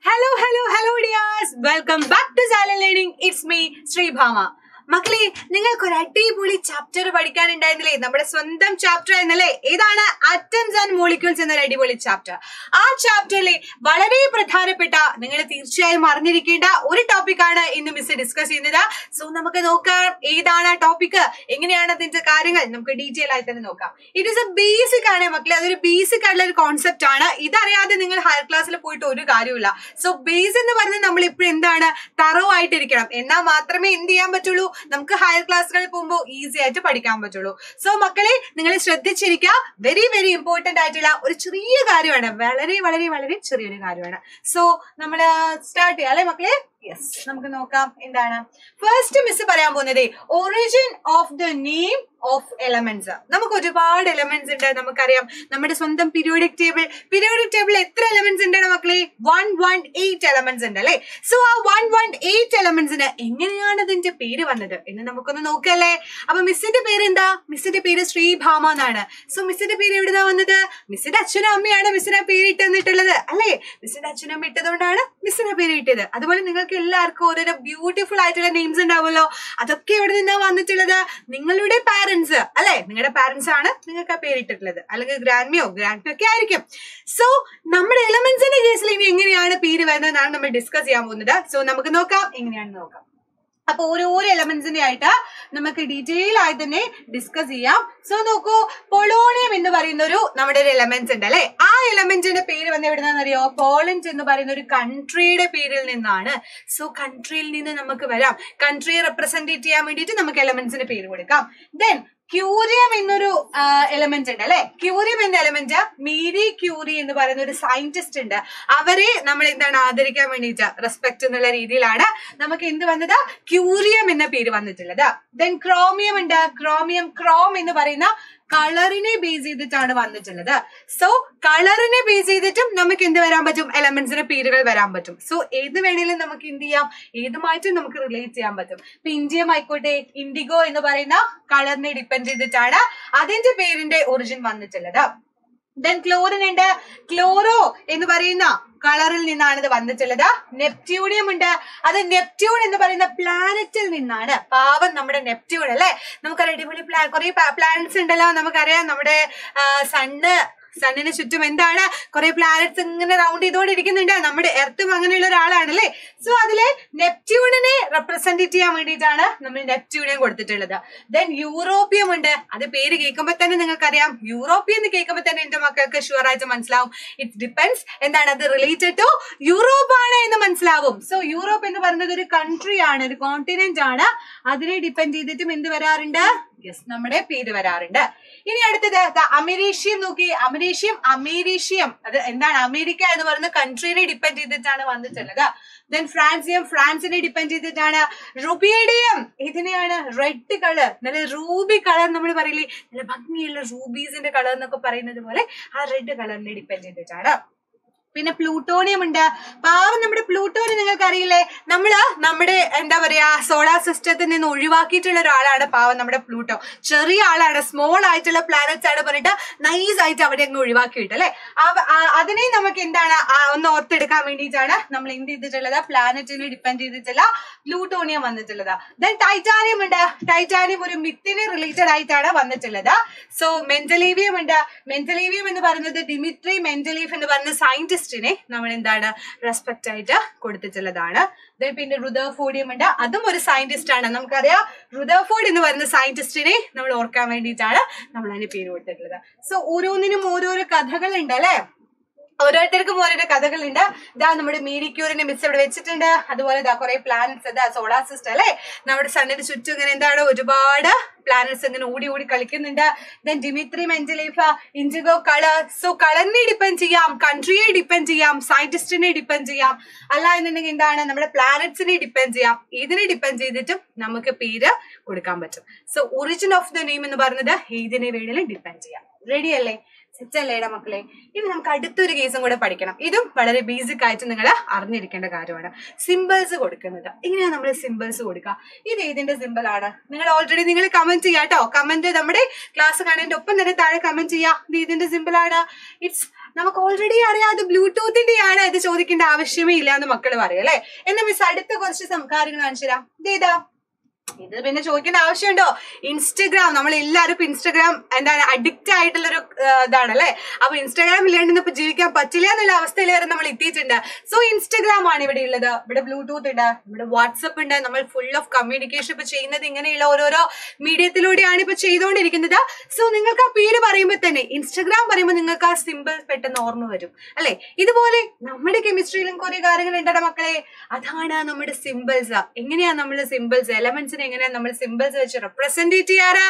Hello, hello, hello, dears. Welcome back to Silent Learning. It's me, Sri Bhama. മക്കളെ നിങ്ങൾക്ക് ഒരു അടിപൊളി chapter പഠിക്കാനുണ്ടായിരുന്നില്ലേ? നമ്മുടെ സ്വന്തം ചാപ്റ്റർ എന്നല്ലേ? ഏതാണ്? അറ്റംസ് ആൻഡ് മോളിക്യൂൾസ് എന്നൊരു അടിപൊളി ചാപ്റ്റർ ആ ചാപ്റ്ററിലെ വളരെ പ്രധാനപ്പെട്ട നിങ്ങൾ തീർച്ചയായും അറിഞ്ഞിരിക്കേണ്ട ഒരു ടോപ്പിക്കാണ് ഇന്ന് മിസ് ഡിസ്കസ് ചെയ്യുന്നത്. സോ നമുക്ക് നോക്കാം ഏതാണ് ആ ടോപ്പിക് എങ്ങനെയാണ് അതിന്റെ കാര്യങ്ങൾ? നമുക്ക് ഡീറ്റെയിൽ ആയി തന്നെ നോക്കാം. ഇറ്റ് ഇസ് എ ബേസിക് ആണ് മക്കളെ. അതൊരു ബേസിക് ആയിട്ടുള്ള ഒരു കോൺസെപ്റ്റ് ആണ്. ഇതറിയാതെ നിങ്ങൾ ഹയർ ക്ലാസ്സിൽ പോയിട്ട് ഒരു കാര്യമില്ല സോ ബേസ് എന്ന് പറഞ്ഞാൽ നമ്മൾ ഇപ്പോൾ എന്താണ്? തറോ ആയിട്ടിരിക്കണം. എന്നാൽ മാത്രമേ എന്ത് ചെയ്യാൻ പറ്റുള്ളൂ? നമുക്ക് ഹയർ ക്ലാസ്സുകളിൽ പോകുമ്പോൾ ഈസി ആയിട്ട് പഠിക്കാൻ പറ്റുള്ളൂ. സോ മക്കളെ നിങ്ങൾ ശ്രദ്ധിച്ചിരിക്കുക. വെരി വെരി ഇമ്പോർട്ടന്റ് ആയിട്ടുള്ള ഒരു ചെറിയ കാര്യമാണ്. വളരെ വളരെ വളരെ ചെറിയൊരു കാര്യമാണ്. സോ നമ്മൾ സ്റ്റാർട്ട് ചെയ്യാം അല്ലെ മക്കളെ? യെസ് നമുക്ക് നോക്കാം. എന്താണ്? ഫസ്റ്റ് മിസ് പറയാൻ പോകുന്നത് origin of the name of elements നമുക്ക് ഒരുപാട് എലമെന്റ്സ് ഉണ്ട്. നമുക്കറിയാം. നമ്മുടെ സ്വന്തം പീരിയോഡിക് ടേബിൾ പീരിയോഡിക് ടേബിൾ എത്ര എലമെന്റ്സ് ഉണ്ട് മക്കളെ? വൺ വൺ എയ്റ്റ് എലമെന്റ്സ് ഉണ്ട് അല്ലെ? സോ ആ വൺ വൺ എയ്റ്റ് എലമെന്റ്സിന് എങ്ങനെയാണ് ഇതിന്റെ പേര് വന്നത്? എന്ന് നമുക്കൊന്ന് നോക്കല്ലേ. അപ്പൊ മിസ്സിന്റെ പേര് എന്താ? മിസ്സിന്റെ പേര് ശ്രീഭാമ എന്നാണ്. സോ മിസ്സിന്റെ പേര് എവിടുന്നാ വന്നത്? മിസ്സിന്റെ അച്ഛനും അമ്മയാണ് മിസ്സിനെ പേര് ഇട്ടെന്നിട്ടുള്ളത് അല്ലേ? മിസ്സിന്റെ അച്ഛനും അമ്മ ഇട്ടതുകൊണ്ടാണ് മിസ്സിനെ പേര് ഇട്ടത് അതുപോലെ നിങ്ങൾക്ക് എല്ലാവർക്കും ഓരോരോ ബ്യൂട്ടിഫുൾ ആയിട്ടുള്ള നെയിംസ് ഉണ്ടാവുമല്ലോ. അതൊക്കെ എവിടെ നിന്നാ വന്നിട്ടുള്ളത്? നിങ്ങളുടെ പാരന്റ്സ് അല്ലെ? നിങ്ങളുടെ പാരന്റ്സ് ആണ് നിങ്ങൾക്ക് ആ പേരിട്ടിട്ടുള്ളത്. അല്ലെങ്കിൽ ഗ്രാൻഡ്മിയോ ഗ്രാൻഡ് ഒക്കെ ആയിരിക്കും. സോ നമ്മുടെ എലമെന്റ്സിന്റെ കേസിൽ ഇനി എങ്ങനെയാണ് പേര് വരുന്നത് വരുന്നതെന്നാണ് നമ്മൾ ഡിസ്കസ് ചെയ്യാൻ പോകുന്നത്. സോ നമുക്ക് നോക്കാം. എങ്ങനെയാണ് നോക്കാം. അപ്പൊ ഓരോരോ എലമെന്റ്സിന്റെ ആയിട്ട് നമുക്ക് ഡീറ്റെയിൽ ആയി തന്നെ ഡിസ്കസ് ചെയ്യാം. സോ നോക്കൂ പൊളോണിയം എന്ന് പറയുന്ന ഒരു നമ്മുടെ ഒരു എലമെന്റ്സ് ഉണ്ട് അല്ലെ? ആ എലമെന്റിന്റെ പേര് വന്ന് അറിയോ? പോളണ്ട് എന്ന് പറയുന്ന ഒരു കൺട്രിയുടെ പേരിൽ നിന്നാണ്. സോ കൺട്രിയിൽ നിന്ന് നമുക്ക് വരാം. കൺട്രിയെ റെപ്രസെന്റ് ചെയ്യാൻ വേണ്ടിയിട്ട് നമുക്ക് എലമെന്റ്സിന്റെ പേര് കൊടുക്കാം. ദെൻ ക്യൂരിയം എന്നൊരു എലമെന്റ് ഉണ്ട് അല്ലെ? ക്യൂരിയം എന്ന എലമെന്റ് മീരി ക്യൂറി എന്ന് പറയുന്ന ഒരു സയന്റിസ്റ്റ് ഉണ്ട്. അവരെ നമ്മൾ എന്താണ് ആദരിക്കാൻ വേണ്ടിയിട്ട് റെസ്പെക്ട് എന്നുള്ള രീതിയിലാണ് നമുക്ക് എന്ത് വന്നത്? ക്യൂരിയം എന്ന പേര് വന്നിട്ടുള്ളത്. ദെൻ ക്രോമിയം ഉണ്ട്. ക്രോമിയം ക്രോം എന്ന് പറയുന്ന കളറിനെ ബേസ് ചെയ്തിട്ടാണ് വന്നിട്ടുള്ളത്. സോ കളറിനെ ബേസ് ചെയ്തിട്ടും നമുക്ക് എന്ത് വരാൻ പറ്റും? എലമെന്റ്സിന്റെ പേരുകൾ വരാൻ പറ്റും. സോ ഏത് വേണേലും നമുക്ക് എന്ത് ചെയ്യാം? ഏതുമായിട്ടും നമുക്ക് റിലേറ്റ് ചെയ്യാൻ പറ്റും. ഇപ്പൊ ഇന്ത്യം ആയിക്കോട്ടെ ഇൻഡിഗോ എന്ന് പറയുന്ന കളറിനെ ഡിപ്പെൻഡ് ചെയ്തിട്ടാണ് അതിന്റെ പേരിന്റെ ഒറിജിൻ വന്നിട്ടുള്ളത്. ദെൻ ക്ലോറിൻ ഉണ്ട്. ക്ലോറോ എന്ന് പറയുന്ന കളറിൽ നിന്നാണ് ഇത് വന്നിട്ടുള്ളത്. നെപ്റ്റ്യൂണിയം ഉണ്ട്. അത് നെപ്റ്റ്യൂൺ എന്ന് പറയുന്ന പ്ലാനറ്റിൽ നിന്നാണ് പാവം നമ്മുടെ നെപ്റ്റ്യൂൺ അല്ലെ? നമുക്കറിയാം അടിപൊളി പ്ലാ കുറെ പ്ലാനറ്റ്സ് ഉണ്ടല്ലോ. നമുക്കറിയാം നമ്മുടെ സണ്ണ് സണ്ണിന് ചുറ്റും എന്താണ്? കുറെ പ്ലാനറ്റ്സ് ഇങ്ങനെ റൗണ്ട് ചെയ്തുകൊണ്ടിരിക്കുന്നുണ്ട്. നമ്മുടെ എർത്തും അങ്ങനെയുള്ള ഒരാളാണ് അല്ലേ സോ അതിലെ നെപ്റ്റ്യൂണിനെ റെപ്രസെന്റ് ചെയ്യാൻ വേണ്ടിയിട്ടാണ് നമ്മൾ നെപ്റ്റ്യൂണെ കൊടുത്തിട്ടുള്ളത്. ദെൻ യൂറോപ്യം ഉണ്ട്. അത് പേര് കേൾക്കുമ്പോൾ തന്നെ നിങ്ങൾക്കറിയാം. യൂറോപ്യം എന്ന് കേൾക്കുമ്പോൾ തന്നെ എന്റെ മക്കൾക്ക് ഷുവർ ആയിട്ട് മനസ്സിലാവും. ഇറ്റ് ഡിപ്പെൻസ് എന്താണ്? അത് റിലേറ്റഡ് ടു യൂറോപ്പ് ആണ് എന്ന് മനസ്സിലാവും. സോ യൂറോപ്പ് എന്ന് പറയുന്നത് ഒരു കൺട്രി ആണ് ഒരു കോണ്ടിനെന്റ് ആണ്. അതിനെ ഡിപ്പെൻഡ് ചെയ്തിട്ടും എന്ത് വരാറുണ്ട്? യെസ് നമ്മുടെ പേര് വരാറുണ്ട്. ഇനി അടുത്തത് അമേരീഷ്യം നോക്കി. അമേരീഷ്യം അമേരീഷ്യം. അത് എന്താണ്? അമേരിക്ക എന്ന് പറയുന്ന കൺട്രീനെ ഡിപ്പെൻഡ് ചെയ്തിട്ടാണ് വന്നിട്ടുള്ളത്. ദെൻ ഫ്രാൻസിയം ഫ്രാൻസിനെ ഡിപ്പെൻഡ് ചെയ്തിട്ടാണ്. റുബിയുടെയും ഇതിനെയാണ് റെഡ് കളർ നല്ല റൂബി കളർ നമ്മൾ പറയില്ലേ? നല്ല ഭംഗിയുള്ള റൂബീസിന്റെ കളർ എന്നൊക്കെ പറയുന്നത് പോലെ ആ റെഡ് കളറിനെ ഡിപ്പെൻഡ് ചെയ്തിട്ടാണ്. പിന്നെ പ്ലൂട്ടോണിയം ഉണ്ട് പാവം നമ്മുടെ പ്ലൂട്ടോണിയം നിങ്ങൾക്ക് അറിയില്ലേ നമ്മൾ നമ്മുടെ എന്താ പറയാ സോളാർ സിസ്റ്റത്തിൽ നിന്ന് ഒഴിവാക്കിയിട്ടുള്ള ഒരാളാണ് പാവം നമ്മുടെ പ്ലൂട്ടോ. ചെറിയ ആളാണ് സ്മോൾ ആയിട്ടുള്ള പ്ലാനറ്റ്സ് ആണ് പറഞ്ഞിട്ട് നൈസ് ആയിട്ട് അവിടെ അങ്ങ് ഒഴിവാക്കിയിട്ട് അല്ലെ? അതിനെ നമുക്ക് എന്താണ് ഒന്ന് ഓർത്തെടുക്കാൻ വേണ്ടിയിട്ടാണ് നമ്മൾ എന്ത് ചെയ്തിട്ടുള്ളത്? പ്ലാനറ്റിനെ ഡിപ്പെൻഡ് ചെയ്തിട്ടുള്ള പ്ലൂട്ടോണിയം വന്നിട്ടുള്ളത്. ദെൻ ടൈറ്റാനിയം ഉണ്ട്. ടൈറ്റാനിയം ഒരു മിത്തിനെ റിലേറ്റഡ് ആയിട്ടാണ് വന്നിട്ടുള്ളത്. സോ മെന്റലീവിയം ഉണ്ട്. മെന്റലീവിയം എന്ന് പറയുന്നത് ഡിമിട്രി മെന്റലീഫ് എന്ന് പറയുന്ന സയന്റിസ്റ്റിനെ നമ്മൾ എന്താണ് റെസ്പെക്റ്റ് ആയിട്ട് കൊടുത്തിട്ടുള്ളതാണ്. പിന്നെ റുദർഫോഡിയം ഉണ്ട്. അതും ഒരു സയന്റിസ്റ്റ് ആണ്. നമുക്കറിയാം റുദർഫോർഡ് എന്ന് പറയുന്ന സയന്റിസ്റ്റിനെ നമ്മൾ ഓർക്കാൻ വേണ്ടിയിട്ടാണ് നമ്മൾ അതിന് പേര് കൊടുത്തിട്ടുള്ളത്. സോ ഓരോന്നിനും ഓരോരോ ഉണ്ട് അല്ലെ? ഓരോരുത്തർക്കും ഓരോരോ കഥകളുണ്ട്. ഇതാ നമ്മുടെ മീഡിക്യൂറിനെ മിസ് ഇവിടെ വെച്ചിട്ടുണ്ട്. അതുപോലെ ഇതാ കുറെ പ്ലാനറ്റ്സ് ഇതാ സോളാർ സിസ്റ്റം അല്ലെ? നമ്മുടെ സണ്ണിന് ചുറ്റും ഇങ്ങനെ എന്താണ് ഒരുപാട് പ്ലാനറ്റ്സ് ഇങ്ങനെ ഓടി ഓടി കളിക്കുന്നുണ്ട്. Then Dmitri Mendeleev indigo colour so കളറിനെ depend ചെയ്യാം കൺട്രിയെ ഡിപ്പെൻഡ് ചെയ്യാം സയന്റിസ്റ്റിനെ ഡിപ്പെൻഡ് ചെയ്യാം. അല്ല എന്നുണ്ടെങ്കിൽ എന്താണ് നമ്മുടെ പ്ലാനറ്റ്സിനെ ഡിപ്പെൻഡ് ചെയ്യാം. ഇതിനെ ഡിപ്പെൻഡ് ചെയ്തിട്ടും നമുക്ക് പേര് കൊടുക്കാൻ പറ്റും. So origin of the name എന്ന് പറയുന്നത് ഏതിനെ വേണേലും ഡിപ്പെൻഡ് ചെയ്യാം. റെഡി അല്ലേ? സെറ്റല്ലേടാ മക്കളെ. ഇനി നമുക്ക് അടുത്തൊരു കേസും കൂടെ പഠിക്കണം. ഇതും വളരെ ബേസിക് ആയിട്ട് നിങ്ങൾ അറിഞ്ഞിരിക്കേണ്ട കാര്യമാണ്. സിമ്പിൾസ് കൊടുക്കുന്നത്. ഇങ്ങനെയാണ് നമ്മൾ സിമ്പിൾസ് കൊടുക്കുക ഇത് ഏതിന്റെ സിമ്പിൾ ആണ്? നിങ്ങൾ ഓൾറെഡി നിങ്ങൾ കമന്റ് ചെയ്യാം കേട്ടോ കമന്റ് നമ്മുടെ ക്ലാസ് കാണേണ്ട ഒപ്പം തന്നെ താഴെ കമന്റ് ചെയ്യാം. ഇത് ഇതിന്റെ സിമ്പിൾ ആണ്? ഇറ്റ്സ് നമുക്ക് ഓൾറെഡി അറിയാം അത് ബ്ലൂടൂത്തിന്റെ ആണ് ഇത് ചോദിക്കേണ്ട ആവശ്യമേ ഇല്ല എന്ന് മക്കൾ പറയും അല്ലെ? എന്നാ മിസ് അടുത്ത കുറച്ച് സംസാരങ്ങൾ കാണിച്ചു തരാം ഇത് ഏതാ? ഇത് പിന്നെ ചോദിക്കേണ്ട ആവശ്യമുണ്ടോ? ഇൻസ്റ്റഗ്രാം നമ്മൾ എല്ലാവരും ഇപ്പൊ ഇൻസ്റ്റഗ്രാം എന്താണ് അഡിക്റ്റ് ആയിട്ടുള്ളൊരു ഒരു ഇതാണ് അല്ലെ അപ്പൊ ഇൻസ്റ്റാഗ്രാം ഇല്ലാണ്ട് ഇപ്പൊ ജീവിക്കാൻ പറ്റില്ല എന്നുള്ള അവസ്ഥയിൽ വരെ നമ്മൾ എത്തിയിട്ടുണ്ട്. സോ ഇൻസ്റ്റഗ്രാം ആണ് ഇവിടെ ഉള്ളത്. ഇവിടെ ബ്ലൂടൂത്ത് ഉണ്ട് ഇവിടെ വാട്സപ്പ് ഉണ്ട്. നമ്മൾ ഫുൾ ഓഫ് കമ്മ്യൂണിക്കേഷൻ ഇപ്പൊ ചെയ്യുന്നത് ഇങ്ങനെയുള്ള ഓരോരോ മീഡിയത്തിലൂടെയാണ് ഇപ്പൊ ചെയ്തുകൊണ്ടിരിക്കുന്നത്. സോ നിങ്ങൾക്ക് ആ പേര് പറയുമ്പോൾ തന്നെ ഇൻസ്റ്റഗ്രാം പറയുമ്പോൾ നിങ്ങൾക്ക് ആ സിമ്പിൾ പെട്ടെന്ന് ഓർമ്മ വരും അല്ലെ? ഇതുപോലെ നമ്മുടെ കെമിസ്ട്രിയിലും കുറെ കാര്യങ്ങൾ ഉണ്ടോ മക്കളെ. അതാണ് നമ്മുടെ സിമ്പിൾസ് എങ്ങനെയാണ് നമ്മുടെ സിമ്പിൾസ് എലമെന്റ്സിനെ എങ്ങനെയാ നമ്മൾ സിമ്പിൾസ് വെച്ച് റെപ്രസെന്റ് ചെയ്യാറ്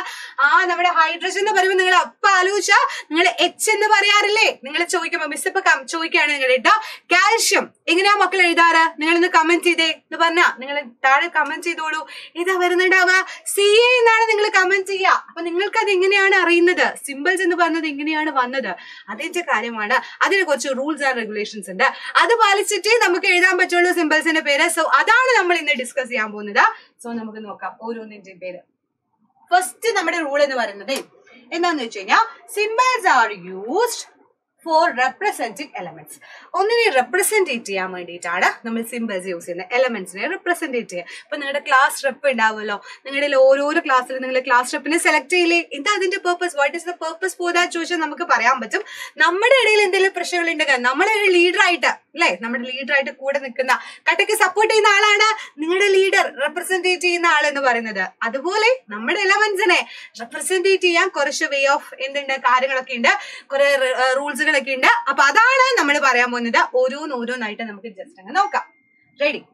ആ നമ്മുടെ ഹൈഡ്രജൻ എന്ന് പറയുമ്പോൾ നിങ്ങൾ അപ്പൊ ആലോചിച്ച നിങ്ങൾ എച്ച് എന്ന് പറയാറില്ലേ? നിങ്ങൾ ചോദിക്കുമ്പോ മിസ് ഇപ്പൊ ചോദിക്കുകയാണ് നിങ്ങൾ കേട്ടോ കാൽഷ്യം എങ്ങനെയാ മക്കൾ എഴുതാറ്? നിങ്ങൾ ഇന്ന് കമന്റ് ചെയ്തേ എന്ന് പറഞ്ഞാ നിങ്ങൾ താഴെ കമന്റ് ചെയ്തോളൂ. ഇതാ വരുന്നുണ്ടാവുക സി എ എന്നാണ് നിങ്ങൾ കമന്റ് ചെയ്യുക അപ്പൊ നിങ്ങൾക്ക് അത് എങ്ങനെയാണ് അറിയുന്നത്? സിമ്പിൾസ് എന്ന് പറഞ്ഞത് എങ്ങനെയാണ് വന്നത്? അതിന്റെ കാര്യമാണ്. അതിന് കുറച്ച് റൂൾസ് ആൻഡ് റെഗുലേഷൻസ് ഉണ്ട്. അത് പാലിച്ചിട്ടേ നമുക്ക് എഴുതാൻ പറ്റുള്ളൂ സിമ്പിൾസിന്റെ പേര്. സോ അതാണ് നമ്മൾ ഇന്ന് ഡിസ്കസ് ചെയ്യാൻ പോകുന്നത്. സോ നമുക്ക് നോക്കാം. ഓരോന്നിന്റെ പേര്. ഫസ്റ്റ് നമ്മുടെ റൂൾ എന്ന് പറയുന്നത് എന്താന്ന് വെച്ച് കഴിഞ്ഞാൽ symbols are used for representing elements ഒന്നിനെ റെപ്രസെന്റേറ്റ് ചെയ്യാൻ വേണ്ടിയിട്ടാണ് നമ്മൾ സിമ്പിൾസ് യൂസ് ചെയ്യുന്നത്. എലമെന്റ്സിനെ റെപ്രസെന്റേറ്റ് ചെയ്യുക ഇപ്പൊ നിങ്ങളുടെ ക്ലാസ് റെപ്പ് ഉണ്ടാവുമല്ലോ. നിങ്ങളുടെ ഓരോരോ ക്ലാസ്സിൽ നിങ്ങൾ ക്ലാസ് റെപ്പിനെ സെലക്ട് ചെയ്യില്ലേ? എന്താ അതിന്റെ purpose what is the purpose for ചോദിച്ചാൽ നമുക്ക് പറയാൻ പറ്റും. നമ്മുടെ ഇടയിൽ എന്തെങ്കിലും പ്രശ്നങ്ങൾ ഉണ്ടെങ്കിൽ നമ്മളെ ലീഡർ ആയിട്ട് അല്ലെ? നമ്മുടെ ലീഡർ ആയിട്ട് കൂടെ നിൽക്കുന്ന കട്ടയ്ക്ക് സപ്പോർട്ട് ചെയ്യുന്ന ആളാണ്. നിങ്ങളുടെ ലീഡർ റെപ്രസെന്റേറ്റ് ചെയ്യുന്ന ആൾ എന്ന് പറയുന്നത്. അതുപോലെ നമ്മുടെ എലമെന്റ്സിനെ റെപ്രസെന്റേറ്റ് ചെയ്യാൻ കുറച്ച് വേ ഓഫ് എന്തുണ്ട്? കാര്യങ്ങളൊക്കെ ഉണ്ട്. കുറെ റൂൾസുകളൊക്കെ ഉണ്ട്. അപ്പൊ അതാണ് നമ്മൾ പറയാൻ പോകുന്നത്. ഓരോന്ന് ഓരോന്നായിട്ട് നമുക്ക് ജസ്റ്റ് അങ്ങ് നോക്കാം. റെഡി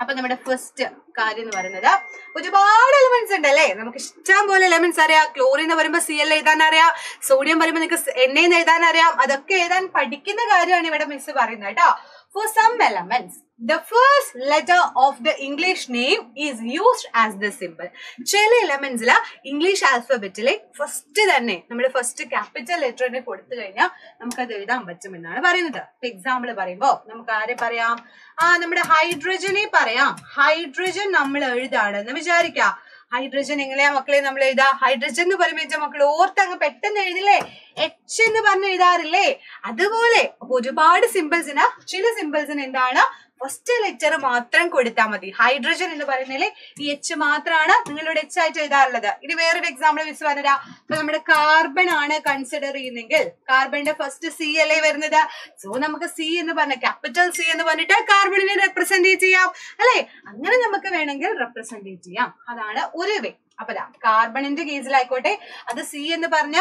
അപ്പൊ നമ്മുടെ ഫസ്റ്റ് കാര്യം എന്ന് പറയുന്നത് ഒരുപാട് എലമെന്റ്സ് ഉണ്ട് അല്ലേ? നമുക്ക് ഇഷ്ടം പോലെ എലമെന്റ്സ് അറിയാം. ക്ലോറിൻ എന്ന് പറയുമ്പോൾ സി എൽ എഴുതാൻ അറിയാം. സോഡിയം പറയുമ്പോൾ നിങ്ങൾക്ക് എന്ന് എഴുതാൻ അറിയാം. അതൊക്കെ എഴുതാൻ പഠിക്കുന്ന കാര്യമാണ് ഇവിടെ മിസ് പറയുന്നത് കേട്ടോ. For some elements. The first letter of the English name is used as the symbol. ചില എലമെന്റ്സിൽ ഇംഗ്ലീഷ് ആൽഫബറ്റിലെ ഫസ്റ്റ് തന്നെ നമ്മൾ ഫസ്റ്റ് ക്യാപിറ്റൽ ലെറ്ററിനെ കൊടുത്തു കഴിഞ്ഞാൽ നമുക്കത് എഴുതാൻ പറ്റും എന്നാണ് പറയുന്നത് എക്സാമ്പിൾ പറയുമ്പോൾ നമുക്ക് ആരെ പറയാം? ആ നമ്മുടെ ഹൈഡ്രജനെ പറയാം. ഹൈഡ്രജൻ നമ്മൾ എഴുതാണെന്ന് വിചാരിക്കാം. ഹൈഡ്രജൻ എങ്ങനെയാ മക്കളെ നമ്മൾ എഴുതാ? ഹൈഡ്രജൻ എന്ന് പറയുമ്പോൾ മക്കൾ ഓർത്തങ്ങ് പെട്ടെന്ന് എഴുതില്ലേ? എച്ച് എന്ന് പറഞ്ഞ് എഴുതാറില്ലേ? അതുപോലെ അപ്പൊ ഒരുപാട് സിമ്പിൾസിന് ചില സിമ്പിൾസിന് എന്താണ്? ഫസ്റ്റ് ലെറ്റർ മാത്രം കൊടുത്താൽ മതി. ഹൈഡ്രജൻ എന്ന് പറയുന്നതിൽ ഈ എച്ച് മാത്രമാണ് നിങ്ങളുടെ എച്ച് ആയിട്ട് എഴുതാറുള്ളത്. ഇനി വേറൊരു എക്സാമ്പിൾ മിസ് പറഞ്ഞുതരാ. ഇപ്പൊ നമ്മുടെ കാർബൺ ആണ് കൺസിഡർ ചെയ്യുന്നെങ്കിൽ കാർബണിന്റെ ഫസ്റ്റ് സി അല്ലേ വരുന്നത്? സോ നമുക്ക് സി എന്ന് പറഞ്ഞ ക്യാപിറ്റൽ സി എന്ന് പറഞ്ഞിട്ട് കാർബണിനെ റെപ്രസെന്റേറ്റ് ചെയ്യാം. അല്ലെ? അങ്ങനെ നമുക്ക് വേണമെങ്കിൽ റെപ്രസെന്റേറ്റ് ചെയ്യാം. അതാണ് ഒരു വേ അപ്പൊ കാർബണിന്റെ കേസിലായിക്കോട്ടെ അത് സി എന്ന് പറഞ്ഞ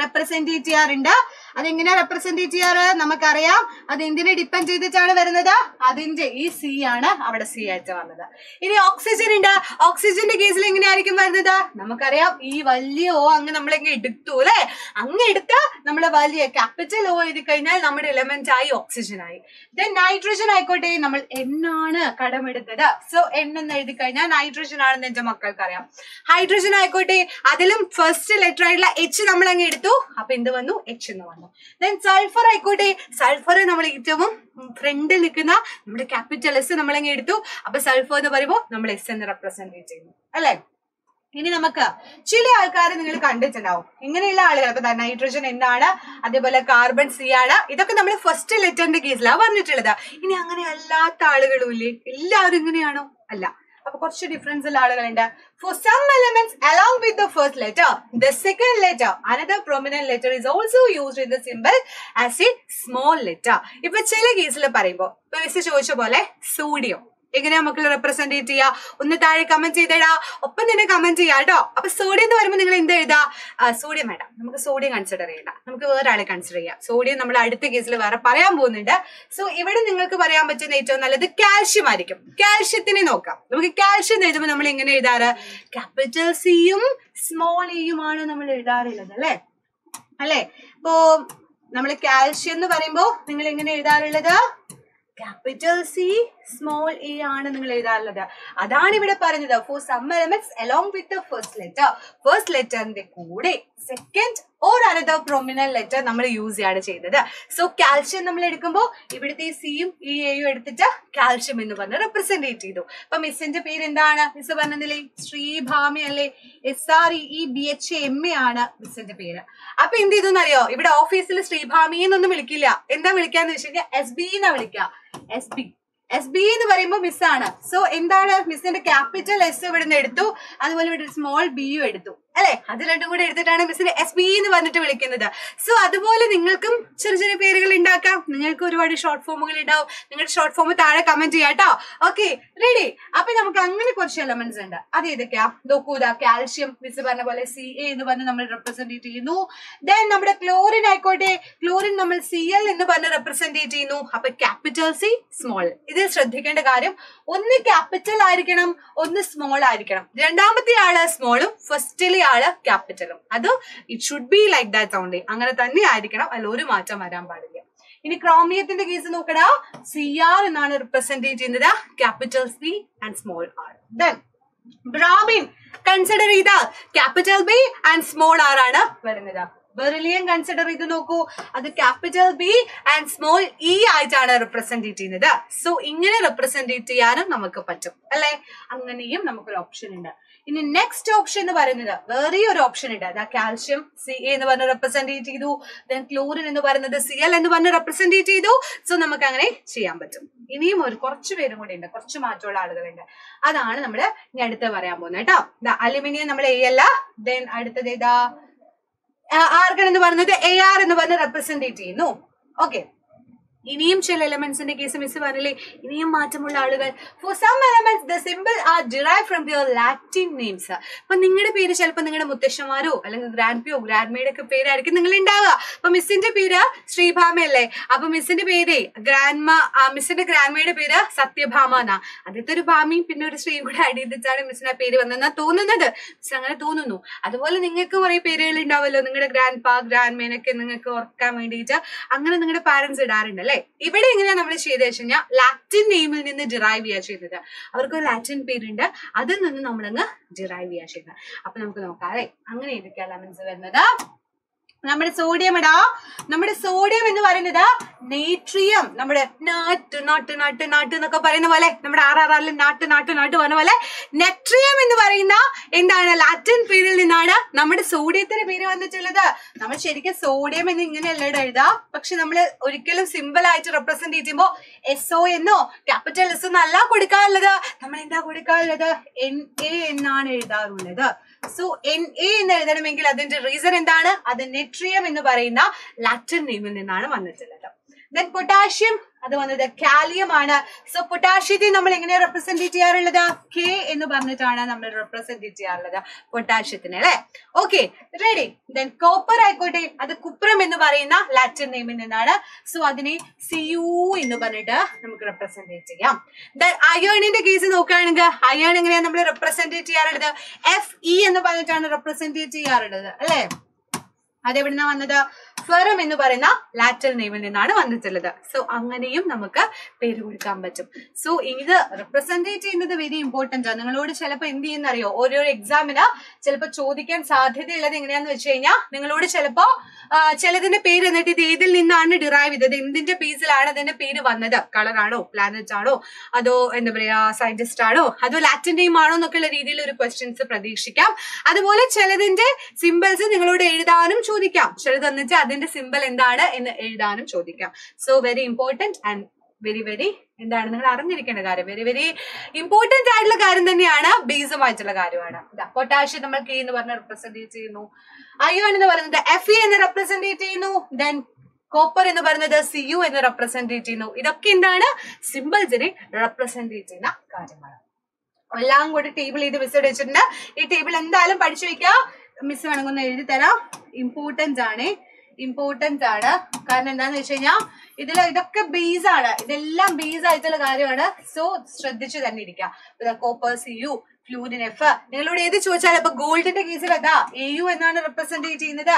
റെപ്രസെന്റേറ്റ് ചെയ്യാറുണ്ട്. അതെങ്ങനെ റെപ്രസെന്റേറ്റ് ചെയ്യാറ് നമുക്കറിയാം. അത് എന്തിനെ ഡിപ്പെൻഡ് ചെയ്തിട്ടാണ് വരുന്നത്? അതിന്റെ ഈ സി ആണ് അവിടെ സി ആയിട്ട് വന്നത്. ഇനി ഓക്സിജൻ ഉണ്ട്. ഓക്സിജന്റെ കേസിൽ എങ്ങനെയായിരിക്കും വരുന്നത്? നമുക്കറിയാം ഈ വലിയ ഓ അങ്ങ് നമ്മളെങ്ങ് എടുത്തു അല്ലെ? അങ്ങ് എടുത്ത് നമ്മൾ വലിയ ക്യാപിറ്റൽ ഓ എഴുതി കഴിഞ്ഞാൽ നമ്മുടെ എലമെന്റ് ആയി ഓക്സിജൻ ആയി. ദെൻ നൈട്രജൻ ആയിക്കോട്ടെ നമ്മൾ എന്നാണ് കടമെടുത്തത്. സോ എന്ന് എഴുതി കഴിഞ്ഞാൽ നൈട്രജൻ ആണെന്ന് എന്റെ മക്കൾക്ക് അറിയാം ഹൈഡ്രജൻ ആയിക്കോട്ടെ അതിലും ഫസ്റ്റ് ലെറ്റർ ആയിട്ടുള്ള എച്ച് നമ്മൾ അങ്ങ് എടുത്തു. അപ്പൊ എന്ത് വന്നു? എച്ച് എന്ന് വന്നു. ദെൻ സൾഫർ ആയിക്കോട്ടെ. സൾഫർ നമ്മൾ ഏറ്റവും ഫ്രണ്ടിൽ നിൽക്കുന്ന നമ്മുടെ ക്യാപിറ്റൽ എസ് നമ്മൾ അങ്ങ് എടുത്തു? അപ്പൊ സൾഫർ എന്ന് പറയുമ്പോൾ നമ്മൾ എസ് എന്ന് റെപ്രസെന്റ് ചെയ്യുന്നു. അല്ലെ? ഇനി നമുക്ക് ചില ആൾക്കാർ നിങ്ങൾ കണ്ടിട്ടുണ്ടാവും. ഇങ്ങനെയുള്ള ആളുകൾ അപ്പൊ നൈട്രജൻ എന്താണ് അതേപോലെ കാർബൺ സി ആണ്. ഇതൊക്കെ നമ്മൾ ഫസ്റ്റ് ലെറ്ററിന്റെ കേസിലാണ് പറഞ്ഞിട്ടുള്ളത്. ഇനി അങ്ങനെ അല്ലാത്ത ആളുകളും ഇല്ലേ എല്ലാവരും ഇങ്ങനെയാണോ? അല്ല. അപ്പൊ കുറച്ച് ഡിഫറൻസ് ഉള്ള ആളുകളുണ്ട്. For some elements along with the first letter the second letter another prominent letter is also used in the symbol as a small letter ഇപ്പൊ ചില കേസിൽ പറയുമ്പോൾ ഇപ്പൊ മിസ് ചോദിച്ച പോലെ സോഡിയം എങ്ങനെയാ മക്കൾ റെപ്രസെന്റേറ്റ് ചെയ്യാ? ഒന്ന് താഴെ കമന്റ് ചെയ്തേടാ. ഒപ്പം തന്നെ കമന്റ് ചെയ്യാം കേട്ടോ. അപ്പൊ സോഡിയം എന്ന് പറയുമ്പോൾ നിങ്ങൾ എന്ത് എഴുതാ? സോഡിയം വേണ്ട. നമുക്ക് സോഡിയം കൺസിഡർ ചെയ്യണ്ട. നമുക്ക് വേറെ ആളെ കൺസിഡർ ചെയ്യാം. സോഡിയം നമ്മൾ അടുത്ത കേസിൽ വേറെ പറയാൻ പോകുന്നുണ്ട്. സോ ഇവിടെ നിങ്ങൾക്ക് പറയാൻ പറ്റുന്ന ഏറ്റവും നല്ലത് കാൽഷ്യം ആയിരിക്കും. കാൽഷ്യത്തിനെ നോക്കാം. നമുക്ക് കാൽഷ്യം എഴുതുമ്പോൾ നമ്മൾ എങ്ങനെ എഴുതാറ്? ക്യാപിറ്റൽ സിയും സ്മോൾ ഇയുമാണ് നമ്മൾ എഴുതാറുള്ളത് അല്ലെ? അല്ലെ? ഇപ്പോ നമ്മൾ കാൽഷ്യം എന്ന് പറയുമ്പോൾ നിങ്ങൾ എങ്ങനെ എഴുതാറുള്ളത്? ക്യാപിറ്റൽ സി സ്മോൾ എ ആണ് നിങ്ങൾ എഴുതാറുള്ളത്. അതാണ് ഇവിടെ പറഞ്ഞത്. For some elements along with the first letter first ലെറ്ററിന്റെ കൂടെ second or another prominent letter നമ്മൾ യൂസ് ചെയ്യാണ് ചെയ്യുന്നത് സോ കാൽഷ്യം നമ്മൾ എടുക്കുമ്പോൾ ഇവിടുത്തെ സിയും ഇ എയും എടുത്തിട്ട് കാൽഷ്യം എന്ന് പറഞ്ഞ് റെപ്രസെന്റേറ്റ് ചെയ്തു. അപ്പൊ മിസ്സിന്റെ പേര് എന്താണ്? മിസ് പറഞ്ഞതില്ലേ ശ്രീഭാമി അല്ലേ? S R E B H M A ആണ് മിസ്സിന്റെ പേര്. അപ്പൊ എന്ത് ചെയ്തു എന്നറിയോ? ഇവിടെ ഓഫീസിൽ ശ്രീഭാമി എന്നൊന്നും വിളിക്കില്ല. എന്താ വിളിക്കാന്ന് വെച്ച് എസ് ബി എന്നാ വിളിക്കുക. എസ് ബി എസ് ബി എന്ന് പറയുമ്പോൾ മിസ്സാണ് സോ എന്താണ് മിസ്സിന്റെ ക്യാപിറ്റൽ എസ് ഇവിടെ നിന്ന് എടുത്തു. അതുപോലെ ഇവിടെ സ്മോൾ ബിയും എടുത്തു. അല്ലെ? അത് രണ്ടും കൂടെ എടുത്തിട്ടാണ് മിസ്സിന് എസ് ബി എന്ന് പറഞ്ഞിട്ട് വിളിക്കുന്നത്. സോ അതുപോലെ നിങ്ങൾക്കും ചെറിയ ചെറിയ പേരുകൾ ഉണ്ടാക്കാം. നിങ്ങൾക്ക് ഒരുപാട് ഷോർട്ട് ഫോമുകൾ ഉണ്ടാവും. നിങ്ങളുടെ ഷോർട്ട് ഫോം താഴെ കമന്റ് ചെയ്യാം കേട്ടോ. ഓക്കെ റെഡി അപ്പൊ നമുക്ക് അങ്ങനെ കുറച്ച് എലമെന്റ്സ് ഉണ്ട്. അത് ഏതൊക്കെയാ? നോക്കൂല. കാൽഷ്യം മിസ് പറഞ്ഞ പോലെ സി എ എന്ന് പറഞ്ഞ് നമ്മൾ റെപ്രസെന്റേറ്റ് ചെയ്യുന്നു. ദെൻ നമ്മുടെ ക്ലോറിൻ ആയിക്കോട്ടെ. ക്ലോറിൻ നമ്മൾ സി എൽ എന്ന് പറഞ്ഞ് റെപ്രസെന്റേറ്റ് ചെയ്യുന്നു. അപ്പൊ ക്യാപിറ്റൽ സി സ്മോൾ ഇതിൽ ശ്രദ്ധിക്കേണ്ട കാര്യം ഒന്ന് ക്യാപിറ്റൽ ആയിരിക്കണം ഒന്ന് സ്മോൾ ആയിരിക്കണം. രണ്ടാമത്തെ ആൾ സ്മോളും ഫസ്റ്റിലെ ആൾ ക്യാപിറ്റലും. അത് it should be like that only അങ്ങനെ തന്നെ ആയിരിക്കണം. അതിൽ ഒരു മാറ്റം വരാൻ പാടില്ല. ഇനി ക്രോമിയത്തിന്റെ കേസ് നോക്കടാ. സി ആർ എന്നാണ് റിപ്രസെന്റ് ചെയ്യുന്നത്. Capital C and small R then bromine consider ചെയ്ത capital B and small R ആണ് വരുന്നത്. ബെറിലിയൻ കൺസിഡർ ചെയ്ത് നോക്കൂ. അത് capital B and small E ആയിട്ടാണ് റിപ്രസെന്റ് ചെയ്യുന്നത്. സോ ഇങ്ങനെ റിപ്രസെന്റ് ചെയ്യാനും നമുക്ക് പറ്റും. അല്ലെ? അങ്ങനെയും നമുക്കൊരു ഓപ്ഷൻ ഉണ്ട്. ഇനി നെക്സ്റ്റ് ഓപ്ഷൻ എന്ന് പറയുന്നത് വേറെ ഒരു ഓപ്ഷൻ ഉണ്ട്. അതാ കാൽഷ്യം സി എ എന്ന് പറഞ്ഞ് റെപ്രസെന്റേറ്റ് ചെയ്തു. ദെൻ ക്ലോറിൻ എന്ന് പറയുന്നത് സി എൽ എന്ന് പറഞ്ഞ് റെപ്രസെന്റേറ്റ് ചെയ്തു. സോ നമുക്ക് അങ്ങനെ ചെയ്യാൻ പറ്റും. ഇനിയും ഒരു കുറച്ച് പേരും കൂടി ഉണ്ട്. കുറച്ച് മാറ്റമുള്ള ആളുകളുണ്ട് അതാണ് നമ്മൾ ഇനി അടുത്ത് പറയാൻ പോകുന്നത് കേട്ടോ. അലുമിനിയം നമ്മൾ എ അല്ല. ദെൻ അടുത്തത് ഏതാ? ആർഗൺ എന്ന് പറയുന്നത് എ ആർ എന്ന് പറഞ്ഞ് റെപ്രസെന്റേറ്റ് ചെയ്യുന്നു. ഓക്കെ ഇനിയും ചില എലമെന്റ്സിന്റെ കേസ് മിസ് പറഞ്ഞില്ലേ ഇനിയും മാറ്റമുള്ള ആളുകൾ. For some elements the symbol are derive from your Latin names അപ്പൊ നിങ്ങളുടെ പേര് ചിലപ്പോൾ നിങ്ങളുടെ മുത്തശ്ശന്മാരോ അല്ലെങ്കിൽ ഗ്രാൻഡ് പിയോ ഗ്രാൻഡ് ഒക്കെ പേരായിരിക്കും നിങ്ങൾ ഉണ്ടാവുക അപ്പൊ മിസ്സിന്റെ പേര് ശ്രീഭാമ അല്ലേ? അപ്പൊ മിസ്സിന്റെ പേര് ഗ്രാൻഡ്മ മിസ്സിന്റെ ഗ്രാൻഡ് മേയുടെ പേര് സത്യഭാമ എന്നാ. ആദ്യത്തെ ഒരു ഭാമയും പിന്നെ ഒരു ശ്രീയും കൂടെ ആഡ് ചെയ്തിട്ടാണ് മിസ്സിന് ആ പേര് വന്നതെന്നാ തോന്നുന്നത്. മിസ് അങ്ങനെ തോന്നുന്നു. അതുപോലെ നിങ്ങൾക്ക് കുറെ പേരുകൾ ഉണ്ടാവുമല്ലോ നിങ്ങളുടെ ഗ്രാൻഡ് പാ ഗ്രാൻഡ് മേനൊക്കെ നിങ്ങൾക്ക് ഓർക്കാൻ വേണ്ടിയിട്ട് അങ്ങനെ നിങ്ങളുടെ പാരന്റ്സ് ഇടാറുണ്ട് അല്ലെ? ഇവിടെ എങ്ങനെയാ നമ്മൾ ചെയ്ത് വെച്ച് കഴിഞ്ഞാൽ ലാറ്റിൻ നെയിമിൽ നിന്ന് ഡിറൈവ് ചെയ്യാ ചെയ്തത്. അവർക്ക് ഒരു ലാറ്റിൻ പേരുണ്ട്. അതിൽ നിന്ന് നമ്മളങ്ങ് ഡിറൈവ് ചെയ്യാ ചെയ്യുന്നത് അപ്പൊ നമുക്ക് നോക്കാം അല്ലെ? അങ്ങനെ ഏതൊക്കെ എലമെന്റ്സ് വരുന്നത്? നമ്മുടെ സോഡിയം ഇടാ നമ്മുടെ സോഡിയം എന്ന് പറയുന്നത് നേട്രിയം നമ്മുടെ നാട്ട് നാട്ട് നാട്ട് നാട്ട് എന്നൊക്കെ പറയുന്ന പോലെ നമ്മുടെ ആർ ആർ ആറിൽ നാട്ട് നാട്ട് നാട്ട് പറഞ്ഞ പോലെ നെട്രിയം എന്ന് പറയുന്ന എന്താണ്? ലാറ്റിൻ പേരിൽ നിന്നാണ് നമ്മുടെ സോഡിയത്തിന്റെ പേര് വന്നിട്ടുള്ളത്. നമ്മൾ ശരിക്കും സോഡിയം എന്ന് ഇങ്ങനെയല്ല എഴുതാ. പക്ഷെ നമ്മൾ ഒരിക്കലും സിമ്പിൾ ആയിട്ട് റെപ്രസെന്റ് ചെയ്യുമ്പോൾ എസ് ഒ എന്നോ ക്യാപിറ്റൽ എസ് എന്നല്ല കൊടുക്കാറുള്ളത്. നമ്മൾ എന്താ കൊടുക്കാറുള്ളത്? എൻ എ എന്നാണ് എഴുതാറുള്ളത്. സോ എൻ എ എന്ന് എഴുതണമെങ്കിൽ അതിന്റെ റീസൺ എന്താണ്? അത് നെട്രിയം എന്ന് പറയുന്ന ലാറ്റിൻ നെയിമിൽ നിന്നാണ് വന്നിട്ടുള്ളത്. ദെൻ പൊട്ടാഷ്യം അത് വന്നത് കാലിയം ആണ്. സോ പൊട്ടാഷ്യത്തെ നമ്മൾ എങ്ങനെ റെപ്രസെന്റ് ചെയ്യാറുള്ളത്? കെ എന്ന് പറഞ്ഞിട്ടാണ് നമ്മൾ റെപ്രസെന്റ് ചെയ്യാറുള്ളത് പൊട്ടാഷ്യത്തിന് അല്ലെ? ഓക്കെ റെഡി ദെൻ കോപ്പർ ആയിക്കോട്ടെ അത് കുപ്രം എന്ന് പറയുന്ന ലാറ്റിൻ നെയിമിൽ നിന്നാണ്. സോ അതിനെ സിയു എന്ന് പറഞ്ഞിട്ട് നമുക്ക് റെപ്രസെന്റ് ചെയ്യാം. ദെൻ അയേണിന്റെ കേസ് നോക്കുകയാണെങ്കിൽ അയേൺ എങ്ങനെയാണ് നമ്മൾ റെപ്രസെന്റ് ചെയ്യാറുള്ളത്? എഫ് ഇ എന്ന് പറഞ്ഞിട്ടാണ് റെപ്രസെന്റ് ചെയ്യാറുള്ളത് അല്ലെ? അതെവിടുന്ന വന്നത്? ഫെറം എന്ന് പറയുന്ന ലാറ്റൽ നെയിമിൽ നിന്നാണ് വന്നിട്ടുള്ളത്. സോ അങ്ങനെയും നമുക്ക് പേര് കൊടുക്കാൻ പറ്റും. സോ ഇത് റെപ്രസെന്റേറ്റ് ചെയ്യുന്നത് വെരി ഇമ്പോർട്ടന്റ് ആണ്. നിങ്ങളോട് ചിലപ്പോൾ എന്ത് ചെയ്യുന്ന അറിയോ ഓരോ എക്സാമിന് ചിലപ്പോൾ ചോദിക്കാൻ സാധ്യതയുള്ളത് എങ്ങനെയാന്ന് വെച്ച് കഴിഞ്ഞാൽ നിങ്ങളോട് ചിലപ്പോ ആ, ചിലതിന്റെ പേര് എന്നിട്ട് ഇത് ഏതിൽ നിന്നാണ് ഡിറൈവ് ചെയ്തത്? എന്തിന്റെ ബേസിലാണ് അതിന്റെ പേര് വന്നത്? കളറാണോ പ്ലാനറ്റ് ആണോ? അതോ എന്താ പറയാ സയന്റിസ്റ്റ് ആണോ? അതോ ലാറ്റിൻ നെയിം ആണോ എന്നൊക്കെയുള്ള രീതിയിൽ ഒരു ക്വസ്റ്റ്യൻസ് പ്രതീക്ഷിക്കാം. അതുപോലെ ചിലതിന്റെ സിമ്പിൾസ് നിങ്ങളോട് എഴുതാനും ചോദിക്കാം. ചിലത് എന്നിട്ട് അതിന്റെ സിമ്പിൾ എന്താണ് എന്ന് എഴുതാനും ചോദിക്കാം. So very important and very very എന്താണ്? നിങ്ങൾ അറിഞ്ഞിരിക്കേണ്ട കാര്യം. വെരി വെരി ഇമ്പോർട്ടന്റ് ആയിട്ടുള്ള കാര്യം തന്നെയാണ് ബേസുമായിട്ടുള്ള കാര്യമാണ്. പൊട്ടാഷ്യം നമ്മൾ കെ എന്ന് പറഞ്ഞ റെപ്രസെന്റ് ചെയ്യുന്നു. അയോൺ എന്ന് പറയുന്നത് എഫ് ഇ എന്ന് റെപ്രസെന്റ് ചെയ്യുന്നു. ദെൻ കോപ്പർ എന്ന് പറയുന്നത് സി യു എന്ന് റെപ്രസെന്റ് ചെയ്യുന്നു. ഇതൊക്കെ എന്താണ്? സിമ്പിൾസിനെ റെപ്രസെന്റ് ചെയ്യുന്ന കാര്യമാണ്. എല്ലാം കൂടി ടേബിൾ ചെയ്ത് മിസ് വെച്ചിട്ടുണ്ട്. ഈ ടേബിൾ എന്തായാലും പഠിച്ചു വെക്കുക മിസ് വേണമെന്ന് എഴുതി തരാം ഇമ്പോർട്ടൻസ് ആണ്. ഇമ്പോർട്ടന്റ് ആണ്. കാരണം എന്താന്ന് വെച്ച് കഴിഞ്ഞാൽ ഇതിൽ ഇതൊക്കെ ബേസ് ആണ്. ഇതെല്ലാം ബേസ് ആയിട്ടുള്ള കാര്യമാണ്. സോ ശ്രദ്ധിച്ചു തന്നെ ഇരിക്കുക copper C U fluorine F നിങ്ങളോട് ഏത് ചോദിച്ചാലും അപ്പൊ ഗോൾഡിന്റെ കേസിൽ അതാ എ യു എന്നാണ് റെപ്രസെന്റ് ചെയ്യുന്നത്.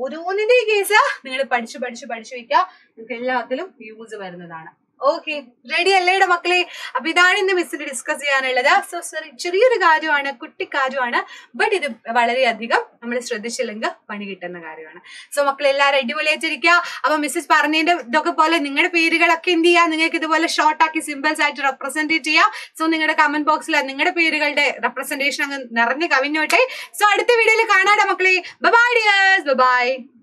ഓരോന്നിന്റെ കേസ് നിങ്ങൾ പഠിച്ചു പഠിച്ചു പഠിച്ചു വയ്ക്കുക നിങ്ങൾക്ക് എല്ലാത്തിലും യൂസ് വരുന്നതാണ്. ഓക്കെ റെഡി അല്ലേടെ മക്കളെ? അപ്പൊ ഇതാണ് ഇന്ന് മിസ്സിന് ഡിസ്കസ് ചെയ്യാനുള്ളത്. സോ സോറി ചെറിയൊരു കാര്യമാണ് കുട്ടി കാര്യമാണ്. ബട്ട് ഇത് വളരെയധികം നമ്മൾ ശ്രദ്ധിച്ചില്ലെങ്കിൽ പണി കിട്ടുന്ന കാര്യമാണ്. സോ മക്കൾ എല്ലാവരും അടിപൊളിയായിട്ടിരിക്കുക അപ്പൊ മിസ്സസ് പറഞ്ഞതിന്റെ ഇതൊക്കെ പോലെ നിങ്ങളുടെ പേരുകളൊക്കെ എന്ത് ചെയ്യാം? നിങ്ങൾക്ക് ഇതുപോലെ ഷോർട്ട് ആക്കി സിമ്പിൾസ് ആയിട്ട് റെപ്രസെന്റ് ചെയ്യാം. സോ നിങ്ങളുടെ കമന്റ് ബോക്സിൽ നിങ്ങളുടെ പേരുകളുടെ റെപ്രസെന്റേഷൻ അങ്ങ് നിറഞ്ഞു കവിഞ്ഞോട്ടെ. സോ അടുത്ത വീഡിയോയിൽ കാണാടാ മക്കളെ. By dears by